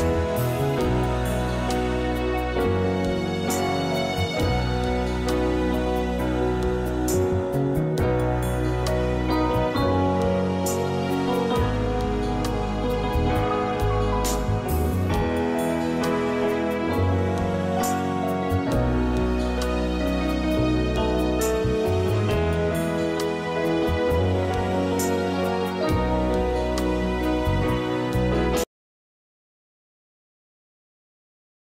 Bye.